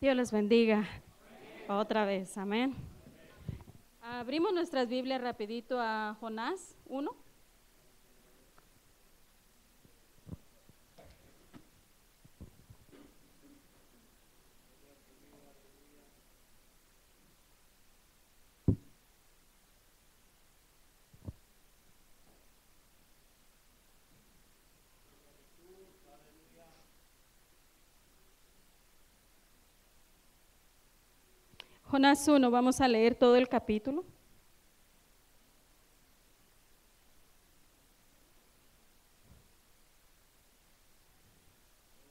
Dios les bendiga. Otra vez, amén. Abrimos nuestras Biblias rapidito a Jonás 1. Jonás 1, vamos a leer todo el capítulo.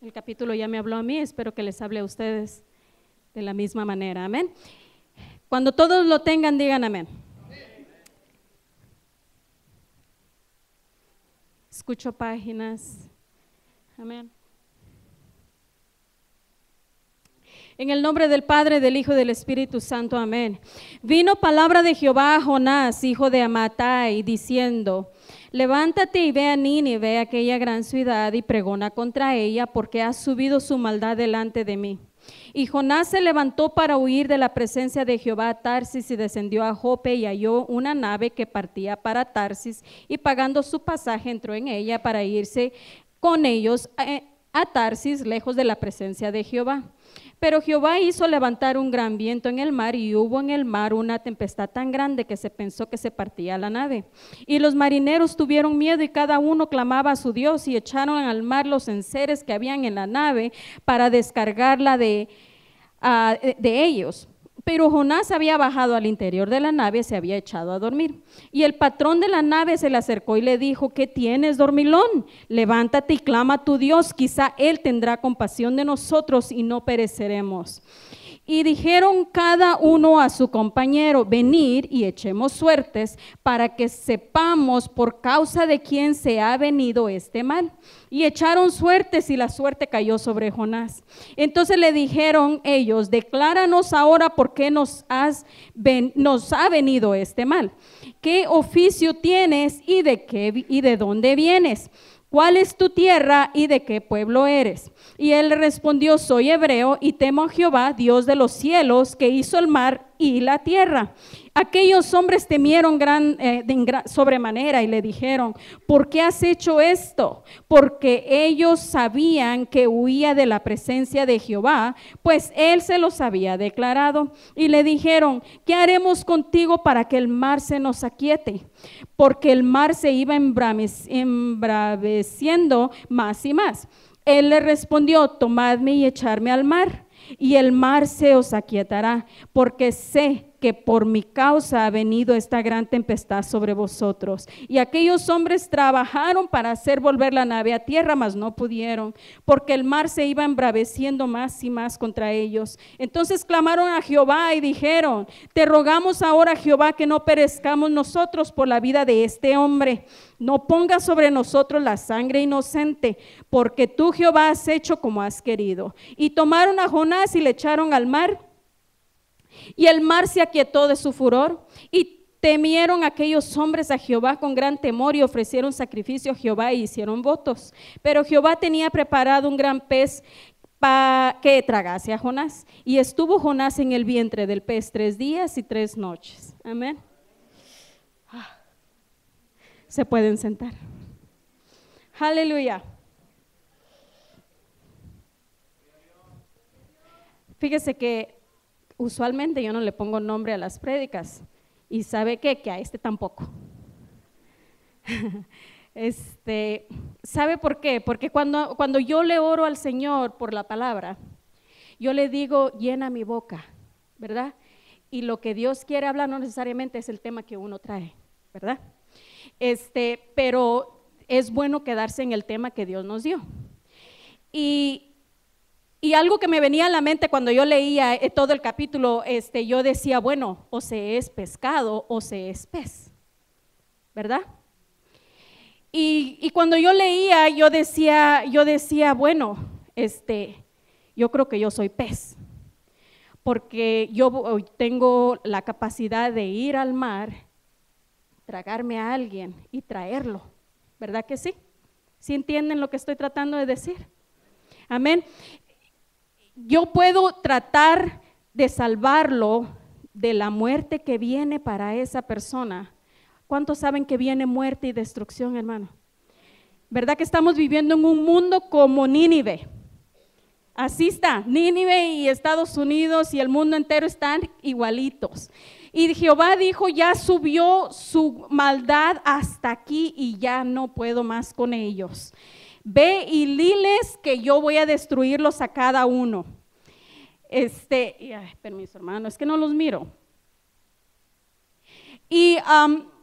El capítulo ya me habló a mí, espero que les hable a ustedes de la misma manera. Amén. Cuando todos lo tengan, digan amén. Escucho páginas. Amén. En el nombre del Padre, del Hijo y del Espíritu Santo. Amén. Vino palabra de Jehová a Jonás, hijo de Amatai, diciendo, levántate y ve a Nínive, aquella gran ciudad, y pregona contra ella, porque ha subido su maldad delante de mí. Y Jonás se levantó para huir de la presencia de Jehová a Tarsis y descendió a Jope y halló una nave que partía para Tarsis y pagando su pasaje entró en ella para irse con ellos a, Tarsis lejos de la presencia de Jehová. Pero Jehová hizo levantar un gran viento en el mar y hubo en el mar una tempestad tan grande que se pensó que se partía la nave. Y los marineros tuvieron miedo y cada uno clamaba a su Dios y echaron al mar los enseres que habían en la nave para descargarla de, ah, de ellos. Pero Jonás había bajado al interior de la nave, se había echado a dormir. Y el patrón de la nave se le acercó y le dijo, ¿qué tienes, dormilón? Levántate y clama a tu Dios, quizá Él tendrá compasión de nosotros y no pereceremos. Y dijeron cada uno a su compañero, venir y echemos suertes para que sepamos por causa de quién se ha venido este mal. Y echaron suertes y la suerte cayó sobre Jonás. Entonces le dijeron ellos, decláranos ahora por qué nos, has nos ha venido este mal. ¿Qué oficio tienes y de, qué, y de dónde vienes? ¿Cuál es tu tierra y de qué pueblo eres? Y él respondió, soy hebreo y temo a Jehová, Dios de los cielos, que hizo el mar y la tierra. Aquellos hombres temieron gran, eh, sobremanera y le dijeron, ¿por qué has hecho esto? Porque ellos sabían que huía de la presencia de Jehová, pues él se los había declarado. Y le dijeron, ¿qué haremos contigo para que el mar se nos aquiete? Porque el mar se iba embraveciendo más y más. Él le respondió, tomadme y echarme al mar, y el mar se os aquietará, porque sé que por mi causa ha venido esta gran tempestad sobre vosotros. Y aquellos hombres trabajaron para hacer volver la nave a tierra, mas no pudieron, porque el mar se iba embraveciendo más y más contra ellos. Entonces clamaron a Jehová y dijeron, te rogamos ahora, Jehová, que no perezcamos nosotros por la vida de este hombre. No pongas sobre nosotros la sangre inocente, porque tú, Jehová, has hecho como has querido. Y tomaron a Jonás y le echaron al mar y el mar se aquietó de su furor y temieron aquellos hombres a Jehová con gran temor y ofrecieron sacrificio a Jehová y hicieron votos. Pero Jehová tenía preparado un gran pez para que tragase a Jonás. Y estuvo Jonás en el vientre del pez tres días y tres noches. Amén. Ah. Se pueden sentar. Aleluya. Fíjese que usualmente yo no le pongo nombre a las prédicas. Y sabe qué? Que a este tampoco. este, ¿Sabe por qué? Porque cuando, cuando yo le oro al Señor por la palabra, yo le digo, llena mi boca, ¿verdad? Y lo que Dios quiere hablar no necesariamente es el tema que uno trae, ¿verdad? Este, pero es bueno quedarse en el tema que Dios nos dio. Y y algo que me venía a la mente cuando yo leía eh, todo el capítulo, este, yo decía, bueno, o se es pescado o se es pez, ¿verdad? Y, cuando yo leía, yo decía, yo decía, bueno, este, yo creo que yo soy pez, porque yo tengo la capacidad de ir al mar, tragarme a alguien y traerlo, ¿verdad que sí? ¿Sí entienden lo que estoy tratando de decir? Amén. Yo puedo tratar de salvarlo de la muerte que viene para esa persona. ¿Cuántos saben que viene muerte y destrucción, hermano? ¿Verdad que estamos viviendo en un mundo como Nínive? Así está, Nínive y Estados Unidos y el mundo entero están igualitos. Y Jehová dijo, ya subió su maldad hasta aquí y ya no puedo más con ellos. Ve y liles que yo voy a destruirlos a cada uno. Este, ay, permiso hermano, es que no los miro. Y,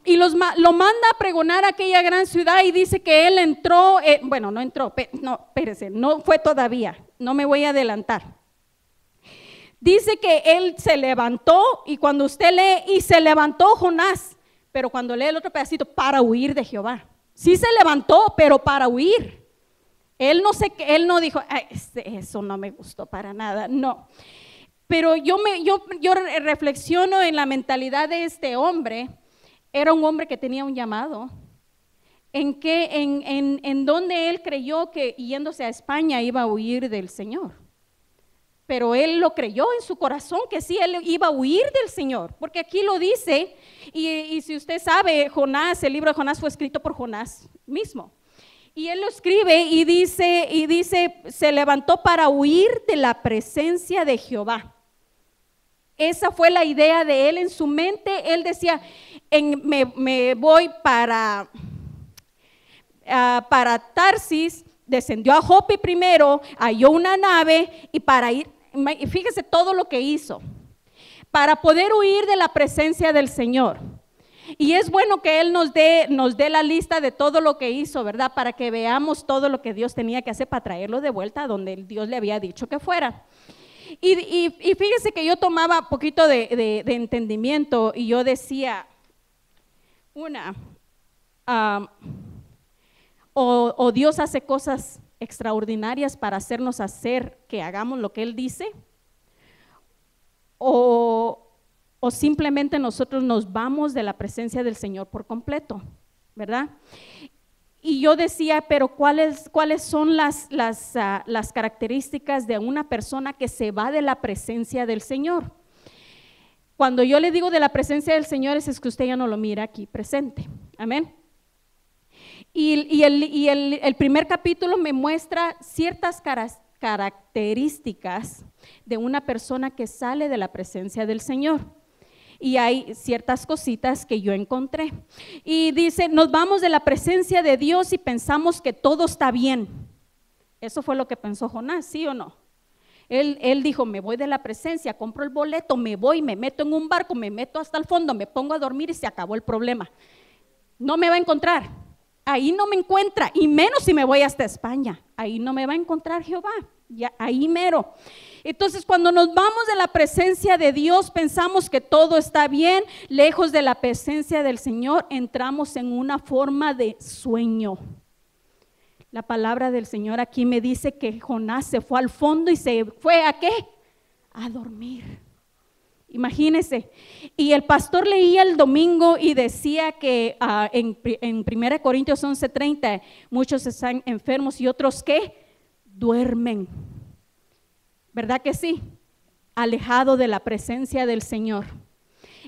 y los, lo manda a pregonar a aquella gran ciudad y dice que él entró, eh, bueno, no entró, no, espérese, no fue todavía, no me voy a adelantar. Dice que él se levantó y cuando usted lee, y se levantó Jonás, pero cuando lee el otro pedacito, para huir de Jehová. Sí se levantó, pero para huir. Él no sé, él no dijo, eso no me gustó para nada, no. Pero yo, me, yo, yo reflexiono en la mentalidad de este hombre. Era un hombre que tenía un llamado. En, que, en, en, en donde él creyó que yéndose a España iba a huir del Señor. Pero él lo creyó en su corazón que sí, él iba a huir del Señor, porque aquí lo dice, y, y, si usted sabe, Jonás, el libro de Jonás fue escrito por Jonás mismo. Y él lo escribe y dice, y dice, se levantó para huir de la presencia de Jehová. Esa fue la idea de él en su mente. Él decía, me, voy para, uh, para Tarsis, descendió a Jope primero, halló una nave y para ir, fíjese todo lo que hizo, para poder huir de la presencia del Señor. Y es bueno que Él nos dé, nos dé la lista de todo lo que hizo, ¿verdad? Para que veamos todo lo que Dios tenía que hacer para traerlo de vuelta a donde Dios le había dicho que fuera. Y, fíjese que yo tomaba poquito de, entendimiento y yo decía, una, o, o Dios hace cosas extraordinarias para hacernos hacer que hagamos lo que Él dice, o, o simplemente nosotros nos vamos de la presencia del Señor por completo, ¿verdad? Y yo decía, pero ¿cuáles, cuáles son las, ah, las características de una persona que se va de la presencia del Señor? Cuando yo le digo de la presencia del Señor es, que usted ya no lo mira aquí presente. Amén. Y, el, y el, primer capítulo me muestra ciertas características de una persona que sale de la presencia del Señor y hay ciertas cositas que yo encontré. Y dice, nos vamos de la presencia de Dios y pensamos que todo está bien. Eso fue lo que pensó Jonás, ¿sí o no? Él, él, dijo, me voy de la presencia, compro el boleto, me voy, me meto en un barco, me meto hasta el fondo, me pongo a dormir y se acabó el problema. No me va a encontrar. Ahí no me encuentra, y menos si me voy hasta España. Ahí no me va a encontrar Jehová, ya, ahí mero. Entonces, cuando nos vamos de la presencia de Dios, pensamos que todo está bien. Lejos de la presencia del Señor, entramos en una forma de sueño. La palabra del Señor aquí me dice que Jonás se fue al fondo y se fue a qué? A dormir. Imagínese. Y el pastor leía el domingo y decía que uh, en, en 1 Corintios 11:30 muchos están enfermos y otros que duermen. ¿Verdad que sí? Alejado de la presencia del Señor.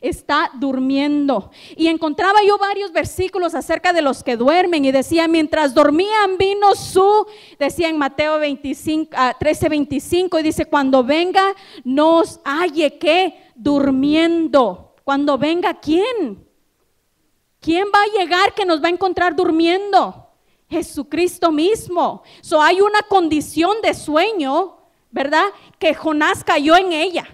Está durmiendo. Y encontraba yo varios versículos acerca de los que duermen y decía, mientras dormían vino su, decía en Mateo 25, 13, 25, y dice, cuando venga nos halle que durmiendo. Cuando venga, ¿quién? ¿Quién va a llegar que nos va a encontrar durmiendo? Jesucristo mismo. So hay una condición de sueño ¿verdad? Que Jonás cayó en ella.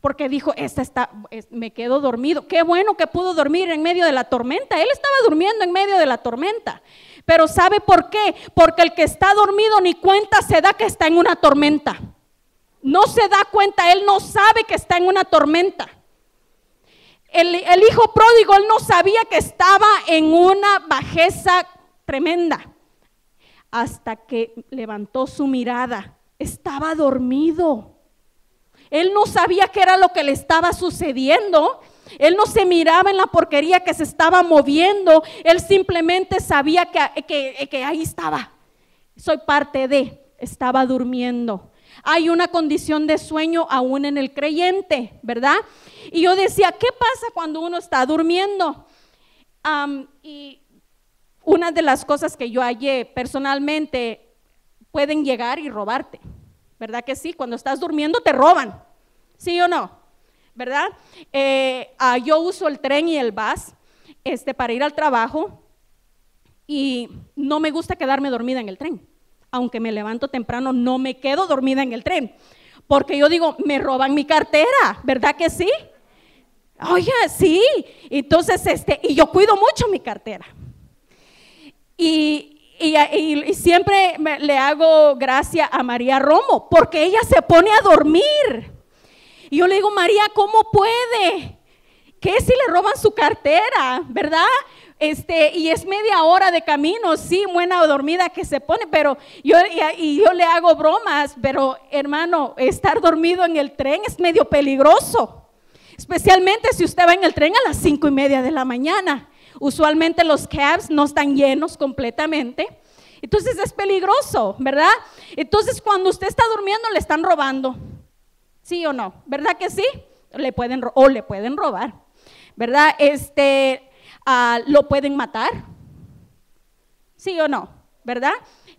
Porque dijo, esta está, me quedo dormido. Qué bueno que pudo dormir en medio de la tormenta. Él estaba durmiendo en medio de la tormenta. Pero ¿sabe por qué? Porque el que está dormido ni cuenta se da que está en una tormenta. No se da cuenta, él no sabe que está en una tormenta. El, el hijo pródigo, él no sabía que estaba en una bajeza tremenda. Hasta que levantó su mirada estaba dormido. Él no sabía qué era lo que le estaba sucediendo. Él no se miraba en la porquería que se estaba moviendo. Él simplemente sabía que, que, ahí estaba. Soy parte de, estaba durmiendo. Hay una condición de sueño aún en el creyente, ¿verdad? Y yo decía, ¿qué pasa cuando uno está durmiendo? y una de las cosas que yo hallé personalmente, pueden llegar y robarte, ¿verdad que sí? Cuando estás durmiendo te roban, ¿sí o no? ¿Verdad? Eh, ah, yo uso el tren y el bus este, para ir al trabajo y no me gusta quedarme dormida en el tren. Aunque me levanto temprano, no me quedo dormida en el tren. Porque yo digo, me roban mi cartera, ¿verdad que sí? Oye, sí. Entonces, este, y yo cuido mucho mi cartera. Y, siempre le hago gracia a María Romo, porque ella se pone a dormir. Y yo le digo, María, ¿cómo puede? ¿Qué si le roban su cartera? ¿Verdad? Este, y es media hora de camino, sí, buena dormida que se pone, pero yo, y, yo le hago bromas, pero hermano, estar dormido en el tren es medio peligroso, especialmente si usted va en el tren a las cinco y media de la mañana. Usualmente los cabs no están llenos completamente. Entonces es peligroso, ¿verdad? Entonces cuando usted está durmiendo le están robando. ¿Sí o no? ¿Verdad que sí? Le pueden o le pueden robar. ¿Verdad? Este Ah, lo pueden matar. ¿Sí o no? ¿Verdad?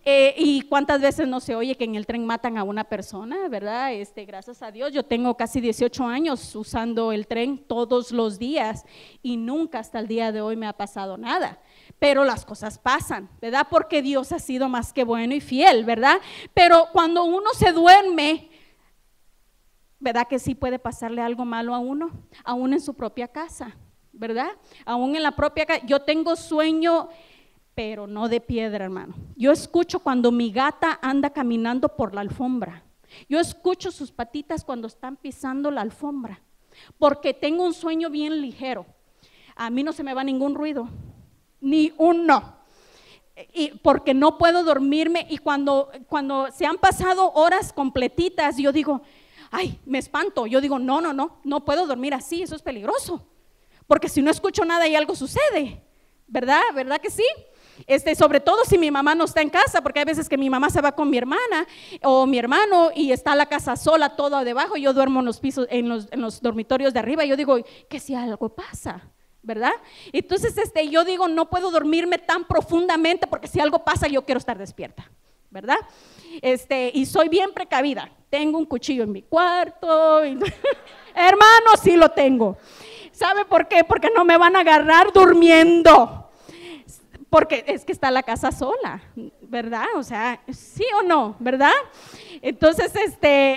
Eh, y cuántas veces no se oye que en el tren matan a una persona, ¿verdad? Este, gracias a Dios, yo tengo casi 18 años usando el tren todos los días y nunca hasta el día de hoy me ha pasado nada. Pero las cosas pasan, ¿verdad? Porque Dios ha sido más que bueno y fiel, ¿verdad? Pero cuando uno se duerme, ¿verdad que sí puede pasarle algo malo a uno? Aún en su propia casa. ¿verdad? Aún en la propia casa, yo tengo sueño, pero no de piedra, hermano. Yo escucho cuando mi gata anda caminando por la alfombra. Yo escucho sus patitas cuando están pisando la alfombra, porque tengo un sueño bien ligero. A mí no se me va ningún ruido, ni uno. Y porque no puedo dormirme y cuando, cuando se han pasado horas completitas, yo digo, ay, me espanto. Yo digo, no, no, no, no puedo dormir así, eso es peligroso. Porque si no escucho nada y algo sucede, ¿verdad? ¿Verdad que sí? Este, sobre todo si mi mamá no está en casa, porque hay veces que mi mamá se va con mi hermana o mi hermano y está la casa sola, todo debajo, yo duermo en los dormitorios de arriba, y yo digo, que si algo pasa, ¿verdad? Entonces, este, yo digo, no puedo dormirme tan profundamente porque si algo pasa, yo quiero estar despierta, ¿verdad? Este, y soy bien precavida. Tengo un cuchillo en mi cuarto. Hermano, sí lo tengo. ¿Sabe por qué? Porque no me van a agarrar durmiendo. Porque es que está la casa sola, ¿verdad? O sea, sí o no, ¿verdad? Entonces, este,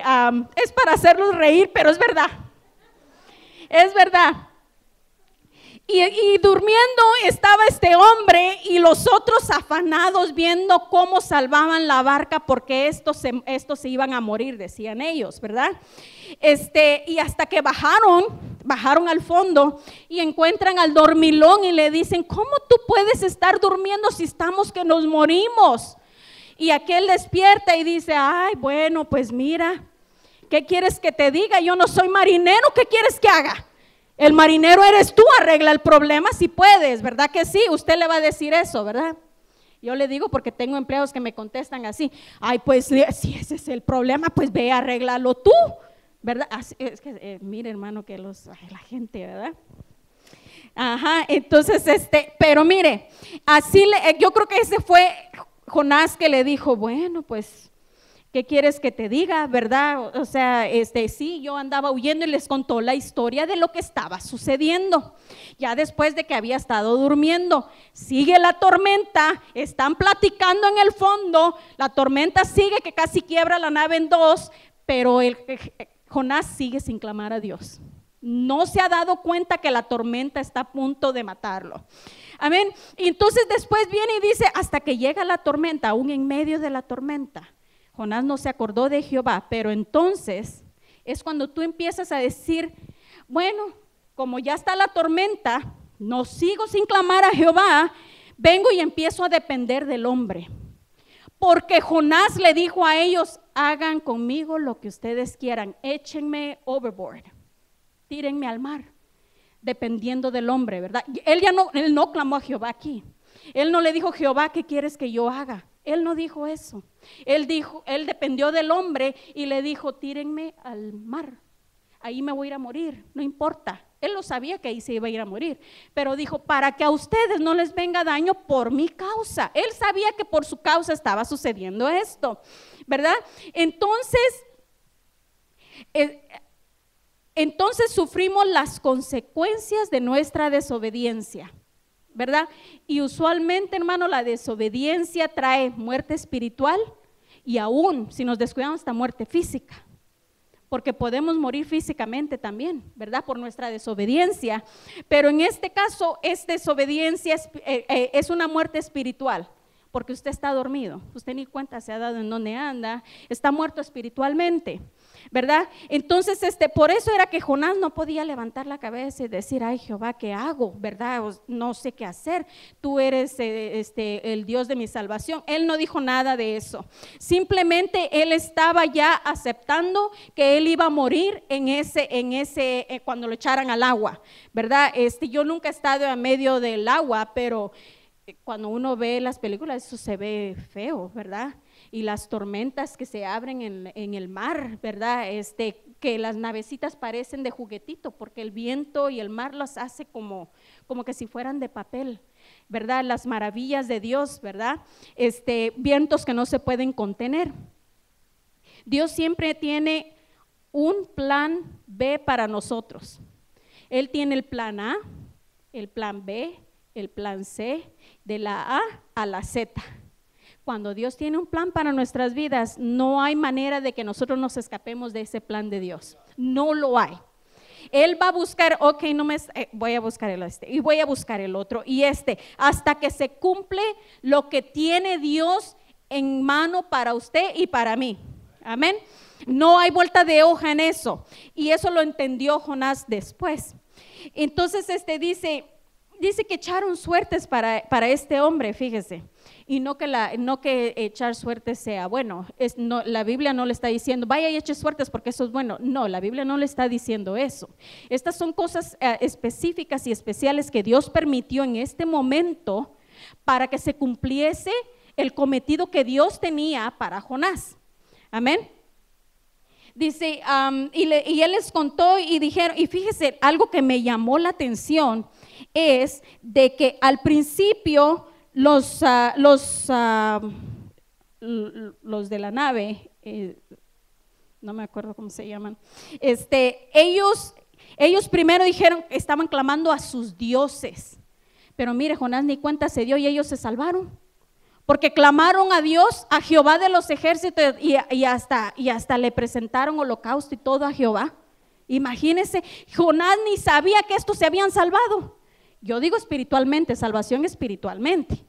es para hacerlos reír, pero es verdad. Es verdad. Y, durmiendo estaba este hombre y los otros afanados viendo cómo salvaban la barca porque estos se, estos se iban a morir, decían ellos, ¿verdad? Este, y hasta que bajaron, bajaron al fondo y encuentran al dormilón y le dicen, ¿cómo tú puedes estar durmiendo si estamos que nos morimos? Y aquel despierta y dice, ay, bueno, pues mira, ¿qué quieres que te diga? Yo no soy marinero, ¿qué quieres que haga? El marinero eres tú, arregla el problema si puedes, ¿verdad que sí? Usted le va a decir eso, ¿verdad? Yo le digo porque tengo empleados que me contestan así, ay, pues si ese es el problema, pues ve, arréglalo tú, ¿verdad? es que, eh, mire hermano, que los, la gente, ¿verdad? Ajá, entonces, este, pero mire, así le, yo creo que ese fue Jonás que le dijo, bueno, pues ¿Qué quieres que te diga, verdad? O sea, este, sí, yo andaba huyendo y les contó la historia de lo que estaba sucediendo. Ya después de que había estado durmiendo, sigue la tormenta, están platicando en el fondo, la tormenta sigue que casi quiebra la nave en dos, pero el, Jonás sigue sin clamar a Dios. No se ha dado cuenta que la tormenta está a punto de matarlo. Amén. Entonces después viene y dice, hasta que llega la tormenta, aún en medio de la tormenta, Jonás no se acordó de Jehová, pero entonces es cuando tú empiezas a decir, bueno, como ya está la tormenta, no sigo sin clamar a Jehová, vengo y empiezo a depender del hombre. Porque Jonás le dijo a ellos, hagan conmigo lo que ustedes quieran, échenme overboard, tírenme al mar, dependiendo del hombre, ¿verdad? Él ya no, él no clamó a Jehová aquí. Él no le dijo, Jehová, ¿qué quieres que yo haga? Él no dijo eso. Él dijo, él dependió del hombre y le dijo, tírenme al mar. Ahí me voy a ir a morir, no importa. Él lo sabía que ahí se iba a ir a morir, pero dijo, para que a ustedes no les venga daño por mi causa. Él sabía que por su causa estaba sucediendo esto, ¿verdad? Entonces, eh, entonces sufrimos las consecuencias de nuestra desobediencia. ¿Verdad? Y usualmente, hermano, la desobediencia trae muerte espiritual y aún, si nos descuidamos, esta muerte física. Porque podemos morir físicamente también, ¿verdad? Por nuestra desobediencia. Pero en este caso, esta desobediencia es, eh, eh, es una muerte espiritual porque usted está dormido, usted ni cuenta se ha dado en dónde anda, está muerto espiritualmente. ¿Verdad? Entonces, este, por eso era que Jonás no podía levantar la cabeza y decir, ay Jehová, ¿qué hago? ¿Verdad? No sé qué hacer. Tú eres eh, este, el Dios de mi salvación. Él no dijo nada de eso. Simplemente él estaba ya aceptando que él iba a morir en ese, en ese, eh, cuando lo echaran al agua, ¿verdad? Este, yo nunca he estado en medio del agua, pero eh, cuando uno ve las películas, eso se ve feo, ¿verdad? Y las tormentas que se abren en, el mar, ¿verdad? Este, que las navecitas parecen de juguetito porque el viento y el mar las hace como, como que si fueran de papel, ¿verdad? Las maravillas de Dios, ¿verdad? Este, vientos que no se pueden contener. Dios siempre tiene un plan B para nosotros. Él tiene el plan A, el plan B, el plan C, de la A a la Z. Cuando Dios tiene un plan para nuestras vidas, no hay manera de que nosotros nos escapemos de ese plan de Dios. No lo hay. Él va a buscar, ok, no me, eh, voy a buscar el este y voy a buscar el otro y este, hasta que se cumple lo que tiene Dios en mano para usted y para mí. Amén. No hay vuelta de hoja en eso. Y eso lo entendió Jonás después. Entonces, este dice, dice que echaron suertes para, para este hombre, fíjese. Y no que, la, no que echar suerte sea bueno. Es, no, la Biblia no le está diciendo, vaya y eche suertes porque eso es bueno. No, la Biblia no le está diciendo eso. Estas son cosas eh, específicas y especiales que Dios permitió en este momento para que se cumpliese el cometido que Dios tenía para Jonás. Amén. Dice, y, y, él les contó y dijeron, y fíjese, algo que me llamó la atención es de que al principio los, ah, los, ah, los de la nave, eh, no me acuerdo cómo se llaman, este, ellos, ellos primero dijeron, estaban clamando a sus dioses. Pero mire, Jonás ni cuenta se dio y ellos se salvaron. Porque clamaron a Dios, a Jehová de los ejércitos y, hasta, y hasta le presentaron holocausto y todo a Jehová. Imagínense, Jonás ni sabía que estos se habían salvado. Yo digo espiritualmente, salvación espiritualmente.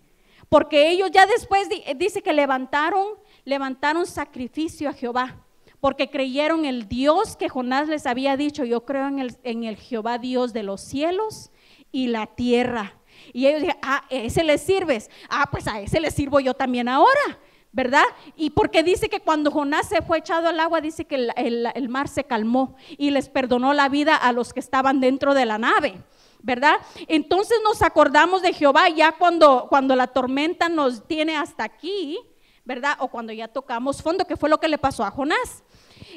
Porque ellos ya después dice que levantaron, levantaron sacrificio a Jehová. Porque creyeron el Dios que Jonás les había dicho, yo creo en el, en el Jehová Dios de los cielos y la tierra. Y ellos dijeron, ah, ese le sirves. Ah, pues a ese le sirvo yo también ahora. ¿verdad? Y porque dice que cuando Jonás se fue echado al agua, dice que el, el, mar se calmó y les perdonó la vida a los que estaban dentro de la nave. ¿Verdad? Entonces nos acordamos de Jehová ya cuando, cuando la tormenta nos tiene hasta aquí, ¿verdad? O cuando ya tocamos fondo, que fue lo que le pasó a Jonás.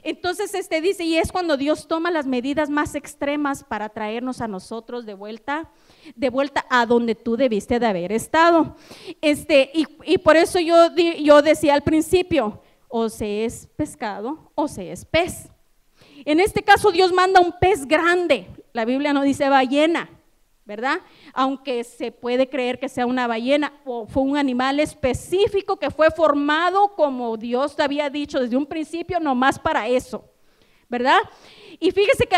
Entonces este dice, y es cuando Dios toma las medidas más extremas para traernos a nosotros de vuelta, de vuelta a donde tú debiste de haber estado. Este, y, y por eso yo, yo decía al principio, o se es pescado o se es pez. En este caso Dios manda un pez grande, la Biblia no dice ballena, ¿verdad? Aunque se puede creer que sea una ballena o fue un animal específico que fue formado como Dios había dicho desde un principio, nomás para eso, ¿verdad? Y fíjese que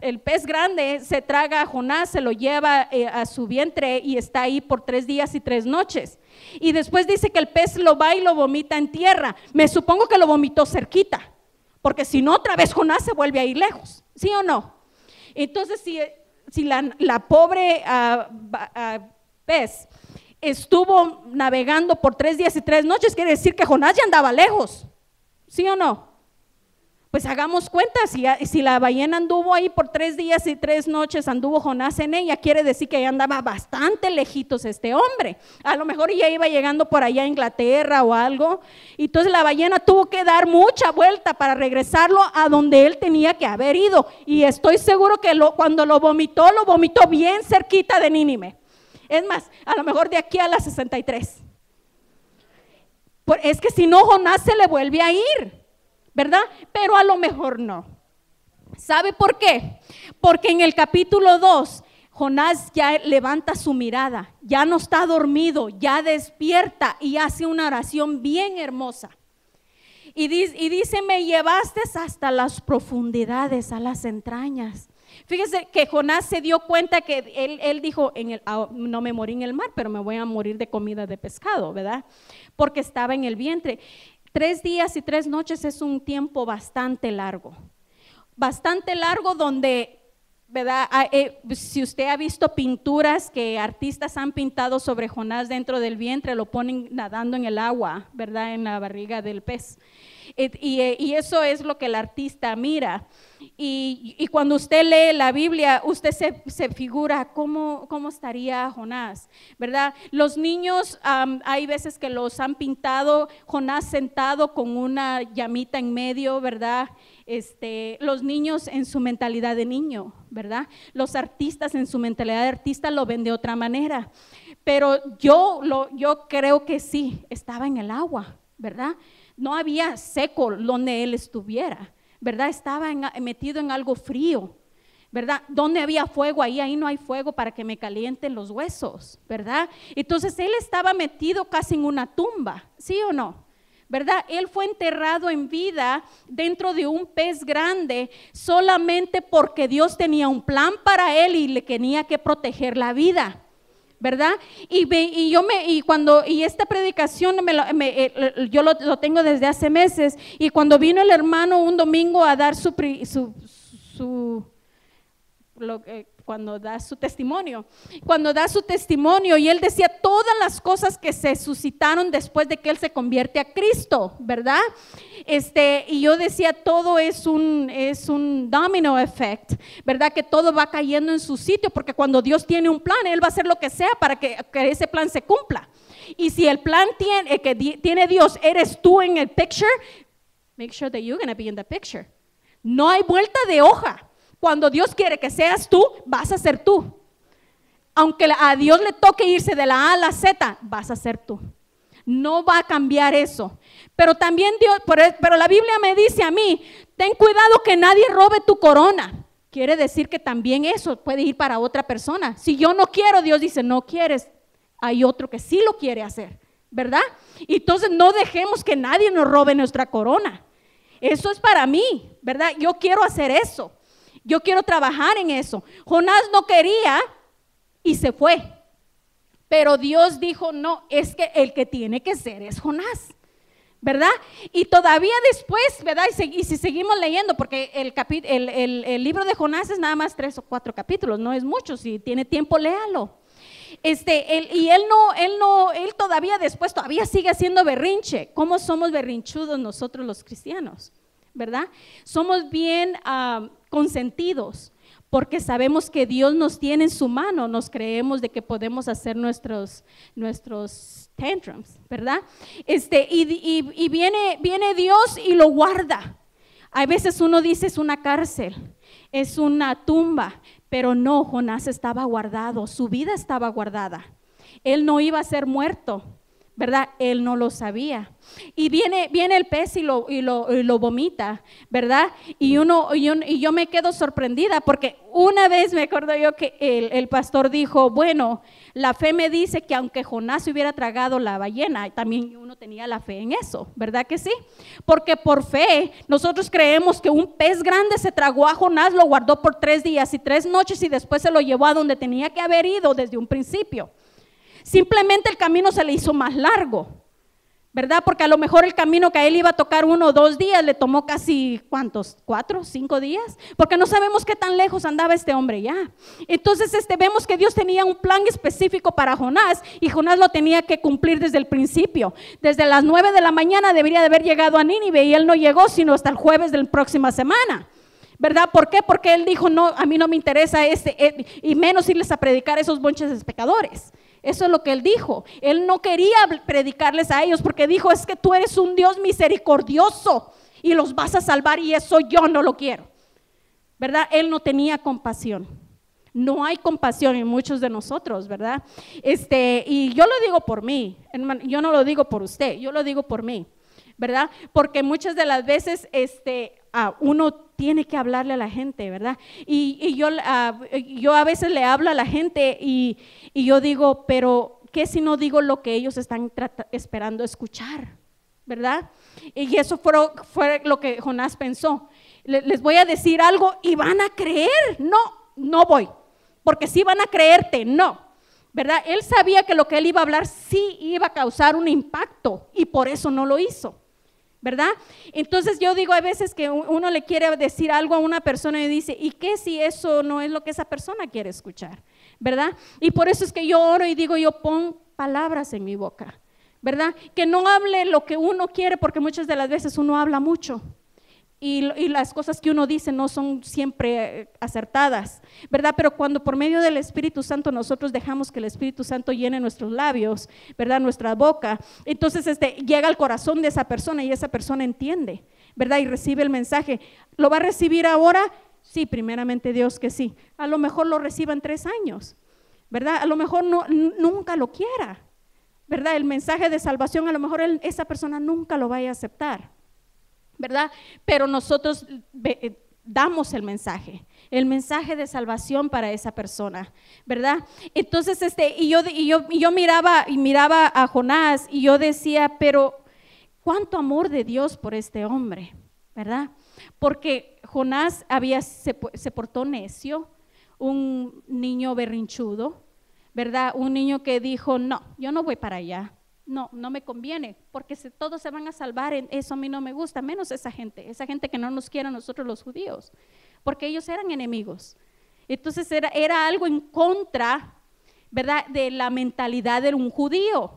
el pez grande se traga a Jonás, se lo lleva eh, a su vientre y está ahí por tres días y tres noches. Y después dice que el pez lo va y lo vomita en tierra. Me supongo que lo vomitó cerquita, porque si no, otra vez Jonás se vuelve a ir lejos, ¿sí o no? Entonces, si, si la, pobre ah, ah, pez estuvo navegando por tres días y tres noches, quiere decir que Jonás ya andaba lejos, ¿sí o no? Pues hagamos cuenta, si, si, la ballena anduvo ahí por tres días y tres noches, anduvo Jonás en ella, quiere decir que ya andaba bastante lejitos este hombre. A lo mejor ya iba llegando por allá a Inglaterra o algo. Y entonces la ballena tuvo que dar mucha vuelta para regresarlo a donde él tenía que haber ido. Y estoy seguro que lo, cuando lo vomitó, lo vomitó bien cerquita de Nínive. Es más, a lo mejor de aquí a la 63. Es que si no, Jonás se le vuelve a ir. ¿Verdad? Pero a lo mejor no. ¿Sabe por qué? Porque en el capítulo 2, Jonás ya levanta su mirada, ya no está dormido, ya despierta y hace una oración bien hermosa. Y dice, me llevaste hasta las profundidades, a las entrañas. Fíjese que Jonás se dio cuenta que él, dijo, en el, ah, no me morí en el mar, pero me voy a morir de comida de pescado, ¿verdad? Porque estaba en el vientre. Tres días y tres noches es un tiempo bastante largo. Bastante largo donde, ¿verdad? Ah, eh, si usted ha visto pinturas que artistas han pintado sobre Jonás dentro del vientre, lo ponen nadando en el agua, ¿verdad? En la barriga del pez. Eh, y, eso es lo que el artista mira. Y, cuando usted lee la Biblia, usted se, figura cómo, cómo, estaría Jonás, ¿verdad? Los niños, hay veces que los han pintado Jonás sentado con una llamita en medio, ¿verdad? Este, los niños en su mentalidad de niño, ¿verdad? Los artistas en su mentalidad de artista lo ven de otra manera. Pero yo, lo, yo creo que sí, estaba en el agua, ¿verdad? No había seco donde él estuviera, ¿verdad? Estaba metido en algo frío, ¿verdad? Donde había fuego, ahí, ahí no hay fuego para que me calienten los huesos, ¿verdad? Entonces él estaba metido casi en una tumba, ¿sí o no? ¿verdad? Él fue enterrado en vida dentro de un pez grande solamente porque Dios tenía un plan para él y le tenía que proteger la vida. ¿Verdad? Y, y, yo me, y cuando, y esta predicación me eh, yo lo, tengo desde hace meses, y cuando vino el hermano un domingo a dar su, su, su lo, cuando da su testimonio. Cuando da su testimonio y él decía todas las cosas que se suscitaron después de que él se convierte a Cristo, ¿verdad? Este, y yo decía, todo es un, es un domino effect, ¿verdad? Que todo va cayendo en su sitio, porque cuando Dios tiene un plan, Él va a hacer lo que sea para que, ese plan se cumpla. Y si el plan tiene, que tiene Dios, eres tú en el picture, make sure that you're going to be in the picture. No hay vuelta de hoja. Cuando Dios quiere que seas tú, vas a ser tú. Aunque a Dios le toque irse de la A a la Z, vas a ser tú. No va a cambiar eso. Pero también Dios, e, pero la Biblia me dice a mí, ten cuidado que nadie robe tu corona. Quiere decir que también eso puede ir para otra persona. Si yo no quiero, Dios dice, no quieres, hay otro que sí lo quiere hacer, ¿verdad? Entonces no dejemos que nadie nos robe nuestra corona. Eso es para mí, ¿verdad? Yo quiero hacer eso. Yo quiero trabajar en eso. Jonás no quería y se fue. Pero Dios dijo, no, es que el que tiene que ser es Jonás. ¿Verdad? Y todavía después, ¿verdad? Y, si seguimos leyendo, porque el, libro de Jonás es nada más tres o cuatro capítulos, no es mucho, si tiene tiempo, léalo. Este, y él no, él no, él todavía después, todavía sigue haciendo berrinche. ¿Cómo somos berrinchudos nosotros los cristianos? ¿Verdad? Somos bien ah, consentidos, porque sabemos que Dios nos tiene en su mano, nos creemos de que podemos hacer nuestros, nuestros tantrums, ¿verdad? Este, y, viene, viene Dios y lo guarda. Hay veces uno dice es una cárcel, es una tumba, pero no, Jonás estaba guardado, su vida estaba guardada. Él no iba a ser muerto, ¿verdad? Él no lo sabía. Y viene, viene el pez y lo, y lo, lo vomita, ¿verdad? Y, uno, y, yo me quedo sorprendida porque una vez me acuerdo yo que el, el, pastor dijo, bueno, la fe me dice que aunque Jonás hubiera tragado la ballena, también uno tenía la fe en eso, ¿verdad que sí? Porque por fe nosotros creemos que un pez grande se tragó a Jonás, lo guardó por tres días y tres noches y después se lo llevó a donde tenía que haber ido desde un principio. Simplemente el camino se le hizo más largo, ¿verdad? Porque a lo mejor el camino que a él iba a tocar uno o dos días le tomó casi, ¿cuántos? ¿Cuatro? ¿Cinco días? Porque no sabemos qué tan lejos andaba este hombre ya. Entonces este, vemos que Dios tenía un plan específico para Jonás y Jonás lo tenía que cumplir desde el principio. Desde las nueve de la mañana debería de haber llegado a Nínive y él no llegó sino hasta el jueves de la próxima semana. ¿Verdad? ¿Por qué? Porque él dijo, no, a mí no me interesa este, eh, y menos irles a predicar a esos bonches de pecadores. Eso es lo que él dijo. Él no quería predicarles a ellos porque dijo, es que tú eres un Dios misericordioso y los vas a salvar y eso yo no lo quiero. ¿Verdad? Él no tenía compasión. No hay compasión en muchos de nosotros, ¿verdad? Este, y yo lo digo por mí, yo no lo digo por usted, yo lo digo por mí, ¿verdad? Porque muchas de las veces este, uno tiene que hablarle a la gente, ¿verdad? Y, yo, yo a veces le hablo a la gente y, yo digo, pero ¿qué si no digo lo que ellos están esperando escuchar? ¿Verdad? Y eso fue, lo que Jonás pensó. les voy a decir algo y van a creer. No, no voy. Porque si van a creerte, no. ¿Verdad? Él sabía que lo que él iba a hablar sí iba a causar un impacto y por eso no lo hizo. ¿Verdad? Entonces yo digo a veces que uno le quiere decir algo a una persona y dice, ¿y qué si eso no es lo que esa persona quiere escuchar? ¿Verdad? Y por eso es que yo oro y digo, yo pon palabras en mi boca, ¿verdad? Que no hable lo que uno quiere porque muchas de las veces uno habla mucho y, las cosas que uno dice no son siempre eh, acertadas, ¿verdad? Pero cuando por medio del Espíritu Santo nosotros dejamos que el Espíritu Santo llene nuestros labios, ¿verdad? Nuestra boca, entonces este, llega al corazón de esa persona y esa persona entiende, ¿verdad? Y recibe el mensaje. ¿Lo va a recibir ahora? Sí, primeramente Dios que sí. A lo mejor lo reciba en tres años, ¿verdad? A lo mejor no, nunca lo quiera, ¿verdad? El mensaje de salvación, a lo mejor esa persona nunca lo vaya a aceptar. ¿Verdad? Pero nosotros eh, damos el mensaje, el mensaje de salvación para esa persona, ¿verdad? Entonces, este, y yo, y yo, yo miraba, y miraba a Jonás y yo decía, pero cuánto amor de Dios por este hombre, ¿verdad? Porque Jonás había, se, se portó necio, un niño berrinchudo, ¿verdad? Un niño que dijo, no, yo no voy para allá, no, no me conviene, porque todos se van a salvar, eso a mí no me gusta, menos esa gente, esa gente que no nos quiere a nosotros los judíos, porque ellos eran enemigos. Entonces era, algo en contra, ¿verdad?, de la mentalidad de un judío,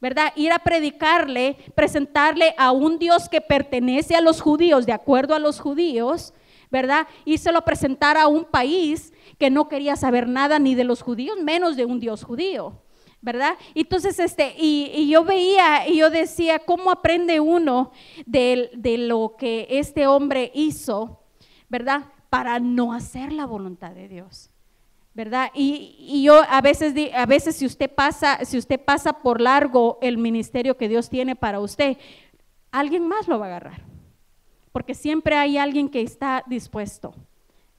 ¿verdad? Ir a predicarle, presentarle a un Dios que pertenece a los judíos, de acuerdo a los judíos, ¿verdad? Y se lo presentar a un país que no quería saber nada ni de los judíos, menos de un Dios judío. ¿Verdad? Entonces, este, y, yo veía y yo decía, ¿cómo aprende uno de, lo que este hombre hizo, ¿verdad? Para no hacer la voluntad de Dios. ¿verdad? Y, yo a veces, a veces si usted pasa, si usted pasa por largo el ministerio que Dios tiene para usted, alguien más lo va a agarrar, porque siempre hay alguien que está dispuesto.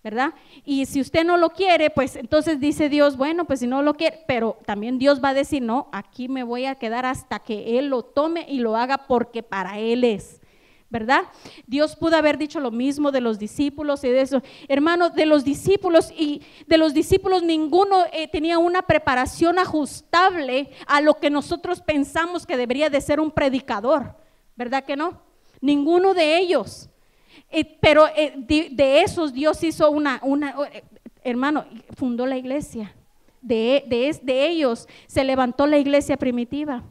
¿Verdad? Y si usted no lo quiere, pues entonces dice Dios, bueno, pues si no lo quiere, pero también Dios va a decir, no, aquí me voy a quedar hasta que Él lo tome y lo haga porque para Él es. ¿verdad? Dios pudo haber dicho lo mismo de los discípulos y de eso. Hermano, de los discípulos y de los discípulos ninguno eh, tenía una preparación ajustable a lo que nosotros pensamos que debería de ser un predicador, ¿verdad que no? Ninguno de ellos. Eh, pero eh, de, esos Dios hizo una, una eh, hermano, fundó la iglesia. De, de, de, ellos se levantó la iglesia primitiva.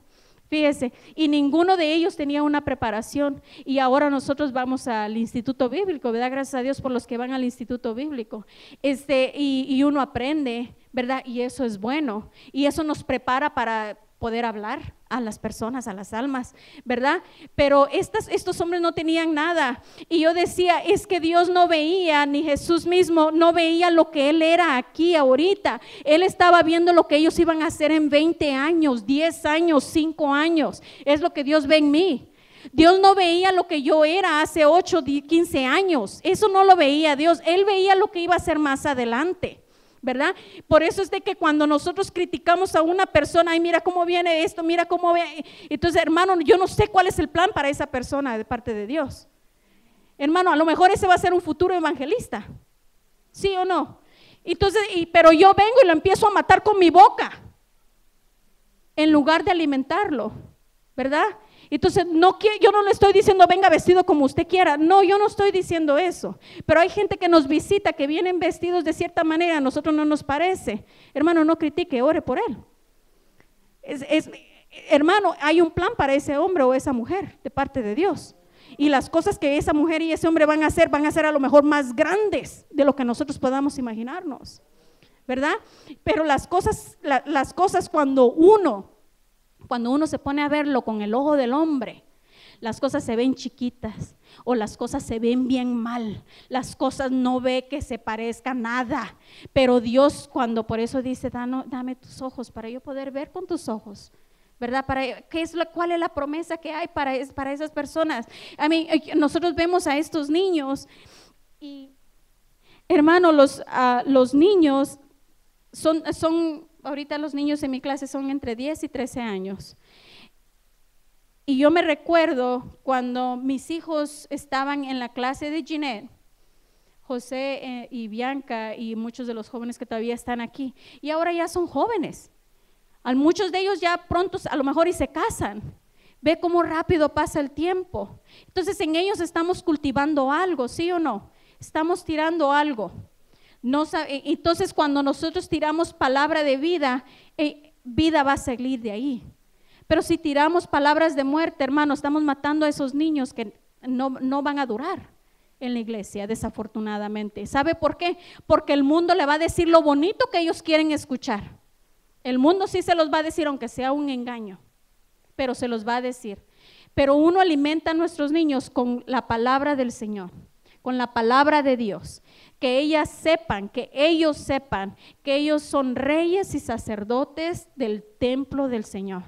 Fíjese, y ninguno de ellos tenía una preparación. Y ahora nosotros vamos al instituto bíblico, ¿verdad? Gracias a Dios por los que van al instituto bíblico. Este, y uno aprende, ¿verdad? Y eso es bueno. Y eso nos prepara para poder hablar a las personas, a las almas, ¿verdad? Pero estos hombres no tenían nada. Y yo decía, es que Dios no veía, ni Jesús mismo no veía lo que Él era aquí ahorita. Él estaba viendo lo que ellos iban a hacer en 20 años, 10 años, 5 años. Es lo que Dios ve en mí. Dios no veía lo que yo era hace 8, 15 años. Eso no lo veía Dios. Él veía lo que iba a hacer más adelante. ¿Verdad? Por eso es de que cuando nosotros criticamos a una persona, ay, mira cómo viene esto, mira cómo ve. Entonces, hermano, yo no sé cuál es el plan para esa persona de parte de Dios. Hermano, a lo mejor ese va a ser un futuro evangelista. ¿Sí o no? Entonces, y, pero yo vengo y lo empiezo a matar con mi boca en lugar de alimentarlo, ¿verdad? Entonces, yo no le estoy diciendo venga vestido como usted quiera. No, yo no estoy diciendo eso. Pero hay gente que nos visita, que vienen vestidos de cierta manera, a nosotros no nos parece. Hermano, no critique, ore por él. hermano, hay un plan para ese hombre o esa mujer de parte de Dios. Y las cosas que esa mujer y ese hombre van a hacer, van a ser a lo mejor más grandes de lo que nosotros podamos imaginarnos. ¿Verdad? Pero las cosas, las cosas cuando uno cuando uno se pone a verlo con el ojo del hombre, las cosas se ven chiquitas o las cosas se ven bien mal, las cosas no ve que se parezca nada, pero Dios cuando por eso dice, dame tus ojos para yo poder ver con tus ojos. ¿Verdad? Para, ¿qué es ¿Cuál es la promesa que hay para, para esas personas? A mí, eh, nosotros vemos a estos niños y, hermano, los, ah, los niños son, son ahorita los niños en mi clase son entre 10 y 13 años. Y yo me recuerdo cuando mis hijos estaban en la clase de Ginette, José eh, y Bianca y muchos de los jóvenes que todavía están aquí. Y ahora ya son jóvenes. A muchos de ellos ya pronto a lo mejor y se casan. Ve cómo rápido pasa el tiempo. Entonces en ellos estamos cultivando algo, ¿sí o no? Estamos tirando algo. No, e, entonces cuando nosotros tiramos palabra de vida, eh, vida va a salir de ahí. Pero si tiramos palabras de muerte, hermano, estamos matando a esos niños que no, no van a durar en la iglesia, desafortunadamente. ¿Sabe por qué? Porque el mundo le va a decir lo bonito que ellos quieren escuchar. El mundo sí se los va a decir, aunque sea un engaño, pero se los va a decir. Pero uno alimenta a nuestros niños con la palabra del Señor, con la palabra de Dios que ellas sepan, que ellos sepan que ellos son reyes y sacerdotes del templo del Señor.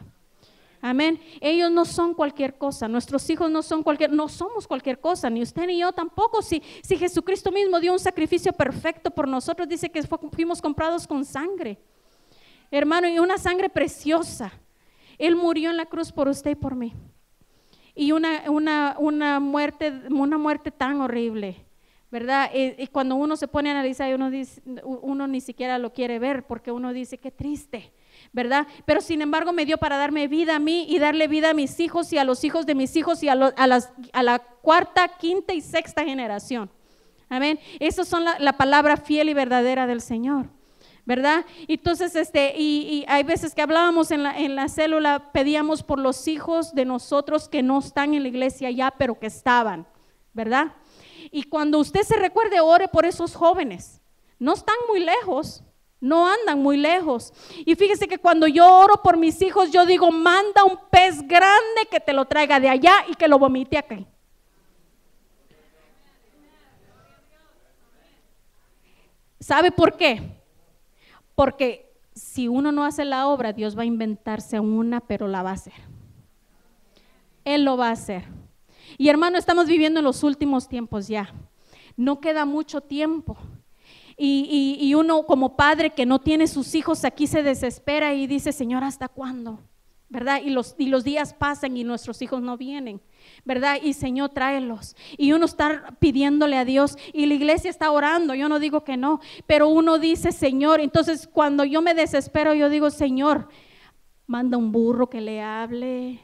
Amén. Ellos no son cualquier cosa, nuestros hijos no son cualquier, no somos cualquier cosa, ni usted ni yo tampoco. Si, si Jesucristo mismo dio un sacrificio perfecto por nosotros, dice que fuimos comprados con sangre. Hermano, y una sangre preciosa. Él murió en la cruz por usted y por mí. Y una, una, una, muerte, una muerte tan horrible ¿verdad? Y, cuando uno se pone a analizar, uno, dice, uno ni siquiera lo quiere ver porque uno dice, qué triste, ¿verdad? Pero sin embargo me dio para darme vida a mí y darle vida a mis hijos y a los hijos de mis hijos y a, las, a la cuarta, quinta y sexta generación. Amén. Esas son la, palabra fiel y verdadera del Señor. ¿verdad? Entonces, este, y, hay veces que hablábamos en la, en la, célula, pedíamos por los hijos de nosotros que no están en la iglesia ya, pero que estaban, ¿verdad? Y cuando usted se recuerde, ore por esos jóvenes. No están muy lejos, no andan muy lejos. Y fíjese que cuando yo oro por mis hijos, yo digo, manda un pez grande que te lo traiga de allá y que lo vomite aquí. ¿Sabe por qué? Porque si uno no hace la obra, Dios va a inventarse una, pero la va a hacer. Él lo va a hacer. Y hermano, estamos viviendo en los últimos tiempos ya. No queda mucho tiempo. Y, uno como padre que no tiene sus hijos aquí se desespera y dice, Señor, ¿hasta cuándo? ¿Verdad? Y los, y los días pasan y nuestros hijos no vienen. ¿verdad? Y Señor, tráelos. Y uno está pidiéndole a Dios y la iglesia está orando, yo no digo que no, pero uno dice, Señor, entonces cuando yo me desespero, yo digo, Señor, manda un burro que le hable,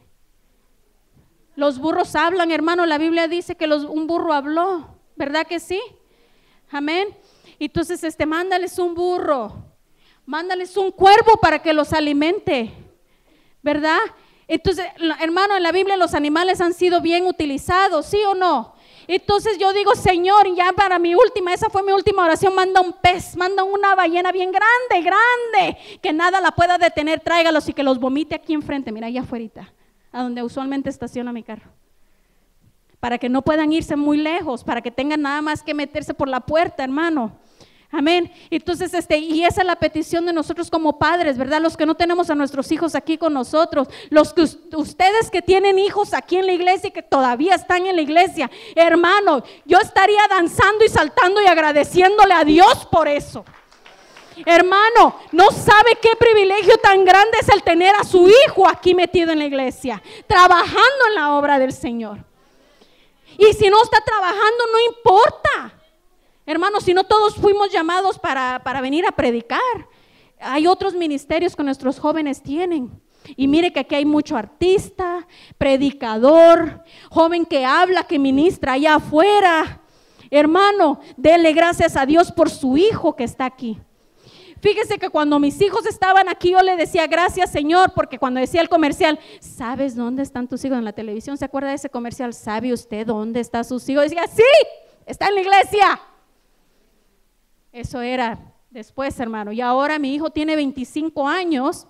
los burros hablan, hermano. La Biblia dice que un burro habló, ¿verdad que sí? Amén. Entonces, este, mándales un burro, mándales un cuervo para que los alimente, ¿verdad? Entonces, hermano, en la Biblia los animales han sido bien utilizados, ¿sí o no? Entonces yo digo, Señor, ya para mi última, esa fue mi última oración, manda un pez, manda una ballena bien grande, grande, que nada la pueda detener, tráigalos y que los vomite aquí enfrente, mira allá afuera a donde usualmente estaciona mi carro. Para que no puedan irse muy lejos, para que tengan nada más que meterse por la puerta, hermano. Amén. Entonces, este, y esa es la petición de nosotros como padres, ¿verdad? Los que no tenemos a nuestros hijos aquí con nosotros, los que ustedes que tienen hijos aquí en la iglesia y que todavía están en la iglesia, hermano, yo estaría danzando y saltando y agradeciéndole a Dios por eso. Hermano, no sabe qué privilegio tan grande es el tener a su hijo aquí metido en la iglesia, trabajando en la obra del Señor. Y si no está trabajando, no importa. Hermano, si no todos fuimos llamados para, para venir a predicar. Hay otros ministerios que nuestros jóvenes tienen. Y mire que aquí hay mucho artista, predicador, joven que habla, que ministra allá afuera. Hermano, dele gracias a Dios por su hijo que está aquí. Fíjese que cuando mis hijos estaban aquí, yo le decía gracias Señor, porque cuando decía el comercial, ¿sabes dónde están tus hijos en la televisión? ¿Se acuerda de ese comercial? ¿Sabe usted dónde están sus hijos? Decía, sí, está en la iglesia. Eso era después, hermano. Y ahora mi hijo tiene 25 años.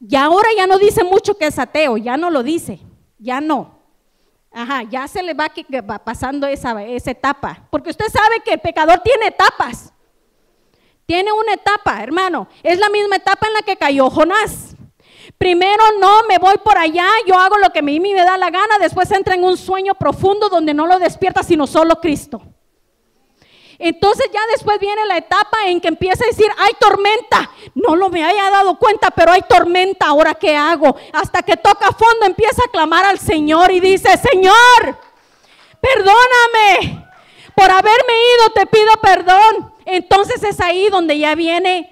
Y ahora ya no dice mucho que es ateo, ya no lo dice, ya no. Ajá, ya se le va, pasando esa, esa etapa. Porque usted sabe que el pecador tiene etapas. Tiene una etapa, hermano. Es la misma etapa en la que cayó Jonás. Primero no, me voy por allá, yo hago lo que a mí me da la gana, después entra en un sueño profundo donde no lo despierta sino solo Cristo. Entonces ya después viene la etapa en que empieza a decir, hay tormenta. No lo me haya dado cuenta, pero hay tormenta, ahora qué hago. Hasta que toca fondo empieza a clamar al Señor y dice, Señor, perdóname. Por haberme ido te pido perdón. Entonces es ahí donde ya viene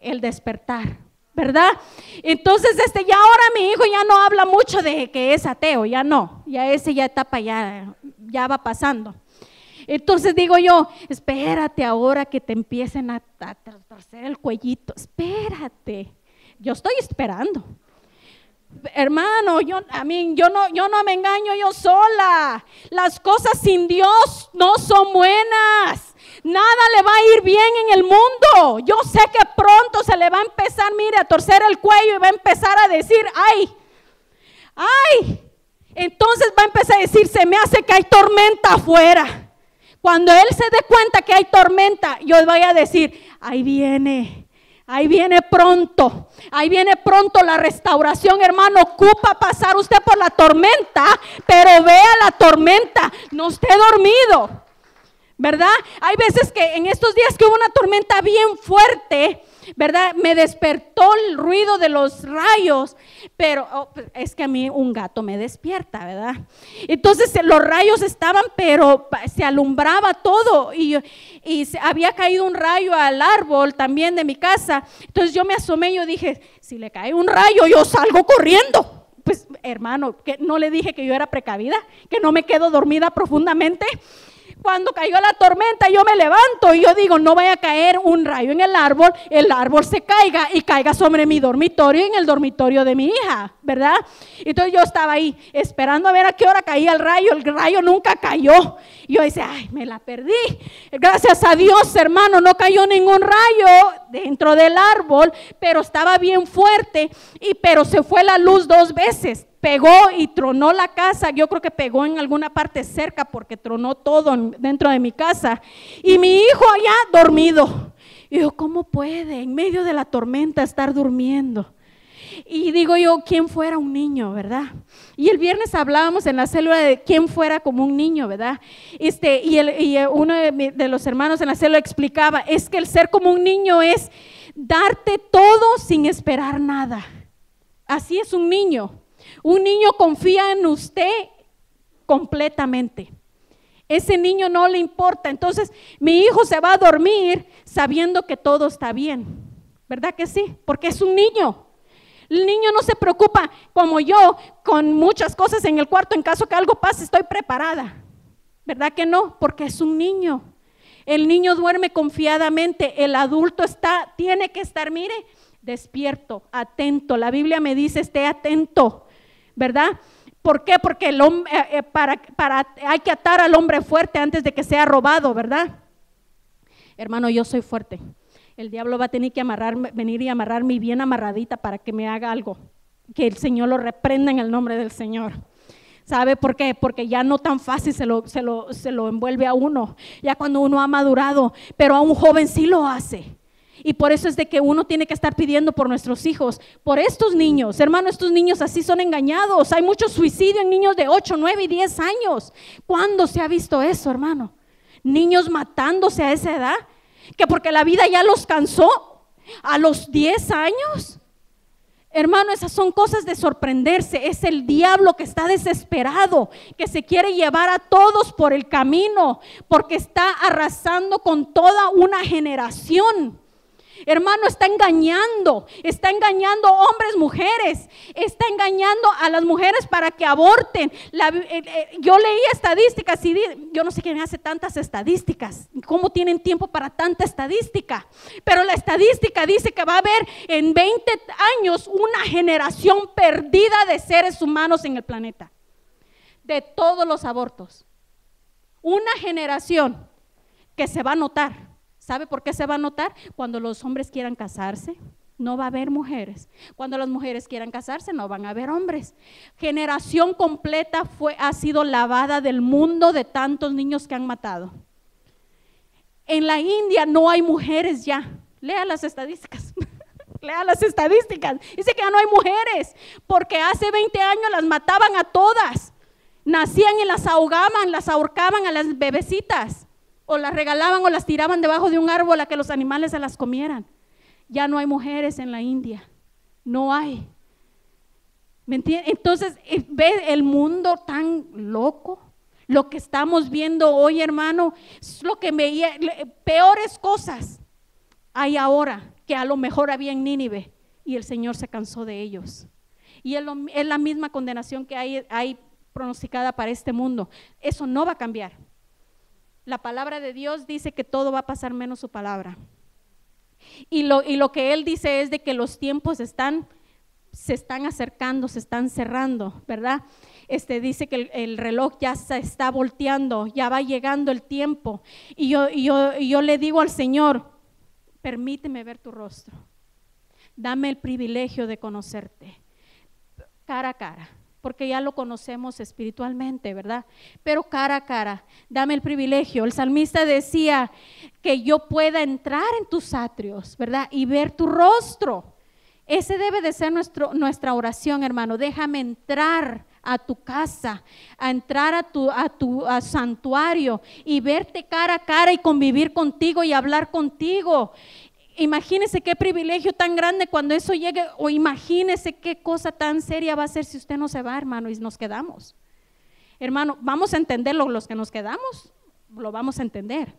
el despertar. ¿verdad? Entonces, este, ya ahora mi hijo ya no habla mucho de que es ateo, ya no, ya esa ya etapa ya, ya va pasando. Entonces digo yo, espérate ahora que te empiecen a, torcer el cuellito, espérate. Yo estoy esperando. Hermano, yo a mí yo no yo no me engaño yo sola. Las cosas sin Dios no son buenas. Nada le va a ir bien en el mundo. Yo sé que pronto se le va a empezar, mire, a torcer el cuello y va a empezar a decir, "Ay, ay." Entonces va a empezar a decir, "Se me hace que hay tormenta afuera." Cuando Él se dé cuenta que hay tormenta, yo voy a decir, ahí viene, ahí viene pronto, ahí viene pronto la restauración, hermano. Ocupa pasar usted por la tormenta, pero vea la tormenta, no esté dormido. ¿Verdad? Hay veces que en estos días que hubo una tormenta bien fuerte, ¿verdad? Me despertó el ruido de los rayos, pero oh, es que a mí un gato me despierta, ¿verdad? Entonces los rayos estaban, pero se alumbraba todo y, había caído un rayo al árbol también de mi casa. Entonces yo me asomé y dije, si le cae un rayo, yo salgo corriendo pues hermano, que no le dije que yo era precavida, que no me quedo dormida profundamente cuando cayó la tormenta, yo me levanto y yo digo, no vaya a caer un rayo en el árbol, el árbol se caiga y caiga sobre mi dormitorio y en el dormitorio de mi hija, ¿verdad? Entonces yo estaba ahí esperando a ver a qué hora caía el rayo, el rayo nunca cayó. Y yo decía, ay, me la perdí. Gracias a Dios, hermano, no cayó ningún rayo dentro del árbol, pero estaba bien fuerte y pero se fue la luz dos veces pegó y tronó la casa. Yo creo que pegó en alguna parte cerca porque tronó todo dentro de mi casa. Y mi hijo allá dormido. Y yo, ¿cómo puede en medio de la tormenta estar durmiendo? Y digo yo, ¿quién fuera un niño, verdad? Y el viernes hablábamos en la célula de quién fuera como un niño, ¿verdad? Este, y, el, uno de, de los hermanos en la célula explicaba, es que el ser como un niño es darte todo sin esperar nada. Así es un niño. Un niño confía en usted completamente. Ese niño no le importa. Entonces, mi hijo se va a dormir sabiendo que todo está bien. ¿Verdad que sí? Porque es un niño. El niño no se preocupa como yo con muchas cosas en el cuarto. En caso que algo pase, estoy preparada. ¿Verdad que no? Porque es un niño. El niño duerme confiadamente. El adulto está, tiene que estar, mire, despierto, atento. La Biblia me dice, esté atento. ¿Verdad? ¿Por qué? Porque el hombre, eh, eh, para, para, hay que atar al hombre fuerte antes de que sea robado, ¿verdad? Hermano, yo soy fuerte. El diablo va a tener que amarrar, venir y amarrarme bien amarradita para que me haga algo. Que el Señor lo reprenda en el nombre del Señor. ¿Sabe por qué? Porque ya no tan fácil se lo, se lo, se lo envuelve a uno, ya cuando uno ha madurado, pero a un joven sí lo hace. Y por eso es de que uno tiene que estar pidiendo por nuestros hijos, por estos niños. Hermano, estos niños así son engañados. Hay mucho suicidio en niños de 8, 9 y 10 años. ¿Cuándo se ha visto eso, hermano? Niños matándose a esa edad. Que porque la vida ya los cansó a los 10 años. Hermano, esas son cosas de sorprenderse. Es el diablo que está desesperado, que se quiere llevar a todos por el camino, porque está arrasando con toda una generación. Hermano, está engañando, está engañando hombres, mujeres, está engañando a las mujeres para que aborten. Eh, eh, yo leí estadísticas y yo no sé quién hace tantas estadísticas, cómo tienen tiempo para tanta estadística, pero la estadística dice que va a haber en 20 años una generación perdida de seres humanos en el planeta, de todos los abortos. Una generación que se va a notar ¿Sabe por qué se va a notar? Cuando los hombres quieran casarse, no va a haber mujeres. Cuando las mujeres quieran casarse, no van a haber hombres. Generación completa fue, ha sido lavada del mundo de tantos niños que han matado. En la India no hay mujeres ya. Lea las estadísticas. Lea las estadísticas. Dice que ya no hay mujeres, porque hace 20 años las mataban a todas. Nacían y las ahogaban, las ahorcaban a las bebecitas o las regalaban o las tiraban debajo de un árbol a que los animales se las comieran. Ya no hay mujeres en la India, no hay. ¿Me entiendes? Entonces, eh, ve el mundo tan loco. Lo que estamos viendo hoy, hermano, es lo que veía, peores cosas hay ahora que a lo mejor había en Nínive y el Señor se cansó de ellos. Y es, es la misma condenación que hay, hay pronosticada para este mundo. Eso no va a cambiar. La palabra de Dios dice que todo va a pasar menos su palabra. Y lo, y lo que Él dice es de que los tiempos están, se están acercando, se están cerrando, ¿verdad? Este, dice que el, reloj ya se está volteando, ya va llegando el tiempo. Y yo, y yo, y yo le digo al Señor, permíteme ver tu rostro. Dame el privilegio de conocerte cara a cara porque ya lo conocemos espiritualmente, ¿verdad? Pero cara a cara, dame el privilegio. El salmista decía que yo pueda entrar en tus atrios, ¿verdad? Y ver tu rostro. Ese debe de ser nuestro, nuestra oración, hermano. Déjame entrar a tu casa, a entrar a tu, a tu santuario y verte cara a cara y convivir contigo y hablar contigo Imagínese qué privilegio tan grande cuando eso llegue, o imagínese qué cosa tan seria va a ser si usted no se va, hermano, y nos quedamos. Hermano, vamos a entenderlo, los que nos quedamos, lo vamos a entender,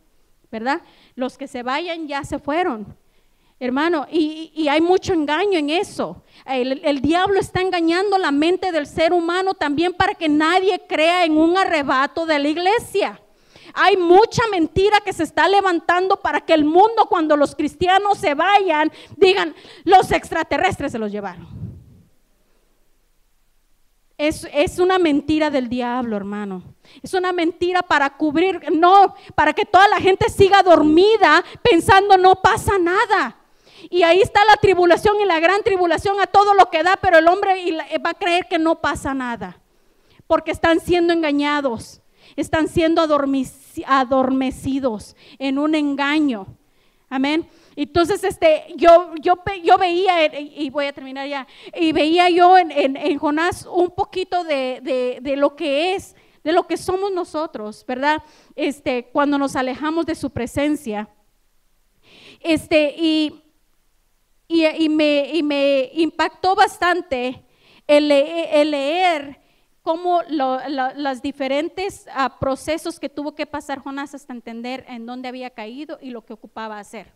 ¿verdad? Los que se vayan ya se fueron. Hermano, y, hay mucho engaño en eso. el, diablo está engañando la mente del ser humano también para que nadie crea en un arrebato de la iglesia. Hay mucha mentira que se está levantando para que el mundo, cuando los cristianos se vayan, digan, los extraterrestres se los llevaron. Es, es, una mentira del diablo, hermano. Es una mentira para cubrir, no, para que toda la gente siga dormida pensando no pasa nada. Y ahí está la tribulación y la gran tribulación a todo lo que da, pero el hombre va a creer que no pasa nada, porque están siendo engañados están siendo adormecidos en un engaño. Amén. Entonces, este, yo, yo, yo veía, y voy a terminar ya, y veía yo en, Jonás un poquito de, lo que es, de lo que somos nosotros, ¿verdad? Este, cuando nos alejamos de su presencia. Este, y, y, me, y me, impactó bastante el leer cómo los diferentes ah, procesos que tuvo que pasar Jonás hasta entender en dónde había caído y lo que ocupaba hacer.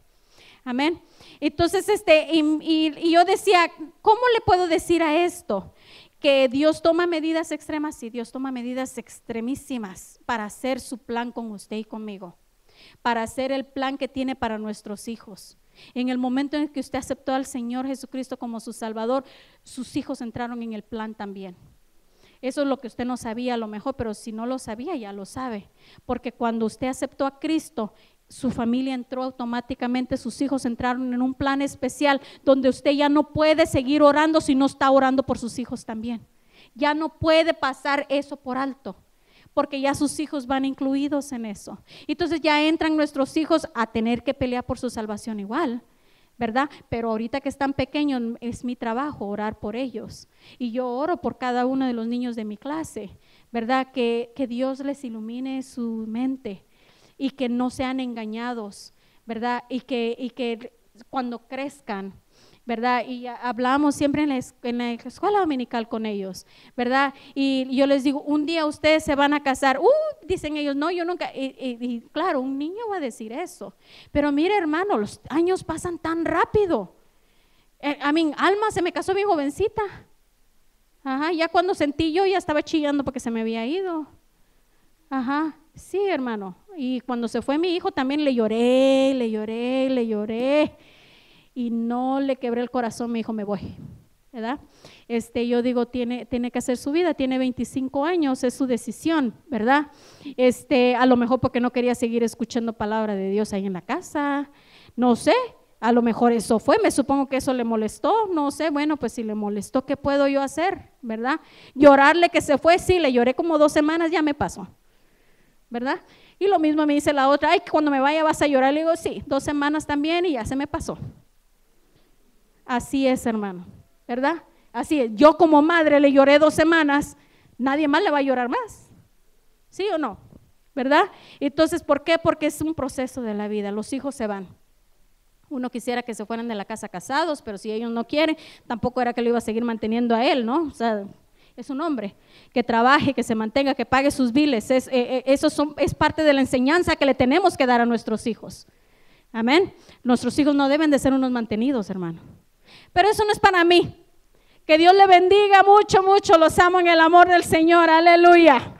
Amén. Entonces, este, y, yo decía, ¿cómo le puedo decir a esto? Que Dios toma medidas extremas y Dios toma medidas extremísimas para hacer su plan con usted y conmigo, para hacer el plan que tiene para nuestros hijos. En el momento en que usted aceptó al Señor Jesucristo como su Salvador, sus hijos entraron en el plan también. Eso es lo que usted no sabía a lo mejor, pero si no lo sabía, ya lo sabe. Porque cuando usted aceptó a Cristo, su familia entró automáticamente, sus hijos entraron en un plan especial donde usted ya no puede seguir orando si no está orando por sus hijos también. Ya no puede pasar eso por alto, porque ya sus hijos van incluidos en eso. Entonces ya entran nuestros hijos a tener que pelear por su salvación igual. ¿Verdad? Pero ahorita que están pequeños es mi trabajo orar por ellos. Y yo oro por cada uno de los niños de mi clase, ¿verdad? Que, Dios les ilumine su mente y que no sean engañados, ¿verdad? Y que, y que cuando crezcan, ¿verdad? Y hablamos siempre en la, escuela dominical con ellos, ¿verdad? Y yo les digo, un día ustedes se van a casar. Uh, dicen ellos, no, yo nunca. Y, claro, un niño va a decir eso. Pero mire, hermano, los años pasan tan rápido. Eh, a mí, Alma se me casó bien jovencita. Ajá, ya cuando sentí yo ya estaba chillando porque se me había ido. Ajá, sí, hermano. Y cuando se fue mi hijo también le lloré, le lloré, le lloré y no le quebré el corazón, me dijo, me voy. ¿Verdad? Este, yo digo, tiene, tiene que hacer su vida, tiene 25 años, es su decisión, ¿verdad? Este, a lo mejor porque no quería seguir escuchando palabra de Dios ahí en la casa, no sé, a lo mejor eso fue, me supongo que eso le molestó, no sé, bueno, pues si le molestó, ¿qué puedo yo hacer? ¿Verdad? Llorarle que se fue, sí, le lloré como dos semanas, ya me pasó, ¿verdad? Y lo mismo me dice la otra, ay, cuando me vaya vas a llorar, le digo, sí, dos semanas también y ya se me pasó. Así es, hermano, ¿verdad? Así es. Yo como madre le lloré dos semanas, nadie más le va a llorar más. ¿Sí o no? ¿Verdad? Entonces, ¿por qué? Porque es un proceso de la vida. Los hijos se van. Uno quisiera que se fueran de la casa casados, pero si ellos no quieren, tampoco era que lo iba a seguir manteniendo a él, ¿no? O sea, es un hombre que trabaje, que se mantenga, que pague sus biles. Es, eh, eh, eso es parte de la enseñanza que le tenemos que dar a nuestros hijos. Amén. Nuestros hijos no deben de ser unos mantenidos, hermano. Pero eso no es para mí. Que Dios le bendiga mucho, mucho. Los amo en el amor del Señor. Aleluya.